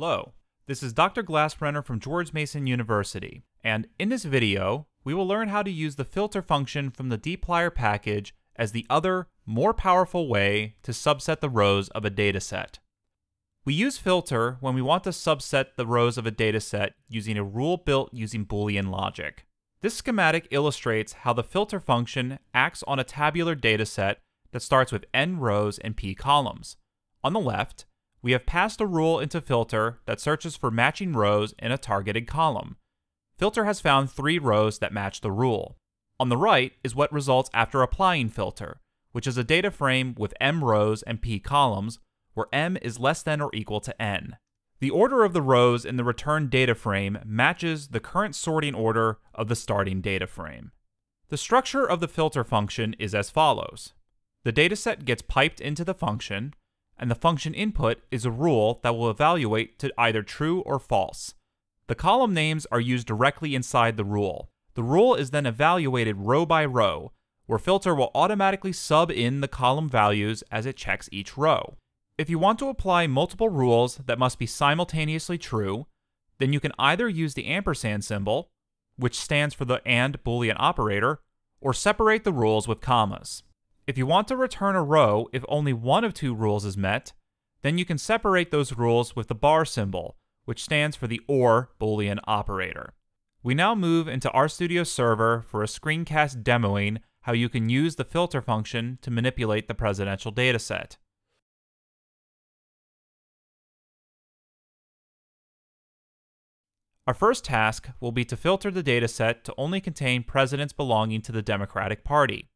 Hello, this is Dr. Glasbrenner from George Mason University, and in this video, we will learn how to use the filter function from the dplyr package as the other, more powerful way to subset the rows of a dataset. We use filter when we want to subset the rows of a dataset using a rule built using Boolean logic. This schematic illustrates how the filter function acts on a tabular dataset that starts with n rows and p columns. On the left, we have passed a rule into filter that searches for matching rows in a targeted column. Filter has found three rows that match the rule. On the right is what results after applying filter, which is a data frame with m rows and p columns, where m is less than or equal to n. The order of the rows in the returned data frame matches the current sorting order of the starting data frame. The structure of the filter function is as follows. The dataset gets piped into the function, and the function input is a rule that will evaluate to either true or false. The column names are used directly inside the rule. The rule is then evaluated row by row, where filter will automatically sub in the column values as it checks each row. If you want to apply multiple rules that must be simultaneously true, then you can either use the ampersand symbol, which stands for the AND Boolean operator, or separate the rules with commas. If you want to return a row if only one of two rules is met, then you can separate those rules with the bar symbol, which stands for the OR Boolean operator. We now move into RStudio Server for a screencast demoing how you can use the filter function to manipulate the presidential dataset. Our first task will be to filter the dataset to only contain presidents belonging to the Democratic Party.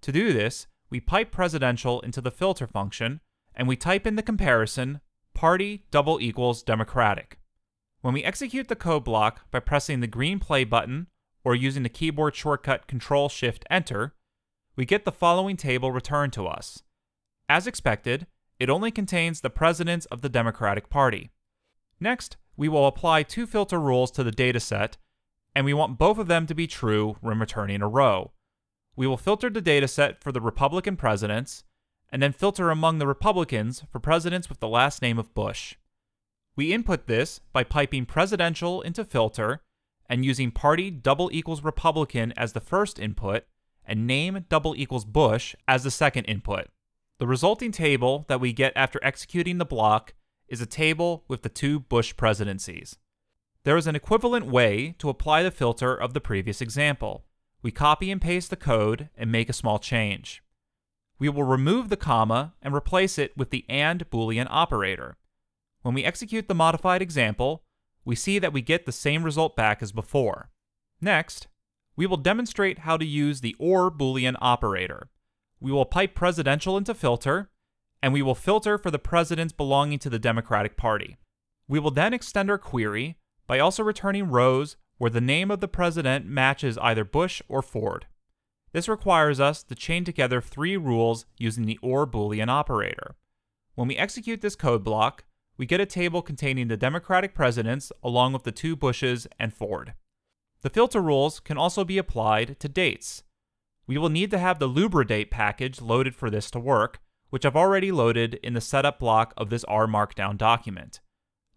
To do this, we pipe presidential into the filter function, and we type in the comparison party double equals Democratic. When we execute the code block by pressing the green play button or using the keyboard shortcut Control Shift Enter, we get the following table returned to us. As expected, it only contains the presidents of the Democratic Party. Next, we will apply two filter rules to the dataset, and we want both of them to be true when returning a row. We will filter the dataset for the Republican presidents, and then filter among the Republicans for presidents with the last name of Bush. We input this by piping presidential into filter and using party double equals Republican as the first input and name double equals Bush as the second input. The resulting table that we get after executing the block is a table with the two Bush presidencies. There is an equivalent way to apply the filter of the previous example. We copy and paste the code and make a small change. We will remove the comma and replace it with the AND Boolean operator. When we execute the modified example, we see that we get the same result back as before. Next, we will demonstrate how to use the OR Boolean operator. We will pipe presidential into filter and we will filter for the presidents belonging to the Democratic Party. We will then extend our query by also returning rows where the name of the president matches either Bush or Ford. This requires us to chain together three rules using the OR Boolean operator. When we execute this code block, we get a table containing the Democratic presidents along with the two Bushes and Ford. The filter rules can also be applied to dates. We will need to have the lubridate package loaded for this to work, which I've already loaded in the setup block of this R Markdown document.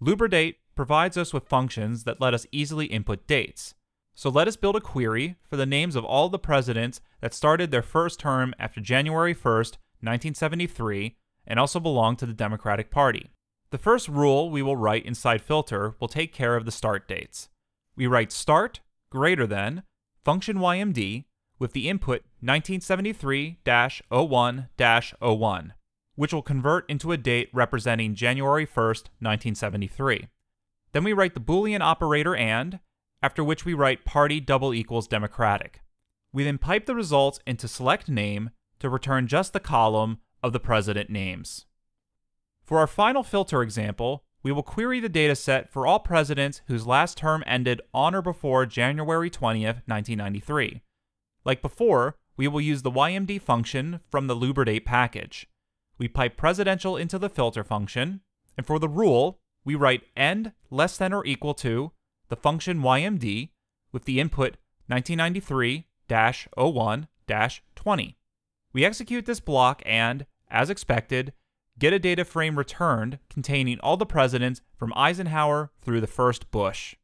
Lubridate provides us with functions that let us easily input dates. So let us build a query for the names of all the presidents that started their first term after January 1st, 1973, and also belong to the Democratic Party. The first rule we will write inside filter will take care of the start dates. We write start greater than function ymd with the input 1973-01-01, which will convert into a date representing January 1st, 1973. Then we write the Boolean operator AND, after which we write party double equals Democratic. We then pipe the results into select name to return just the column of the president names. For our final filter example, we will query the dataset for all presidents whose last term ended on or before January 20th, 1993. Like before, we will use the YMD function from the lubridate package. We pipe presidential into the filter function, and for the rule, we write end less than or equal to the function YMD with the input 1993-01-20. We execute this block and, as expected, get a data frame returned containing all the presidents from Eisenhower through the first Bush.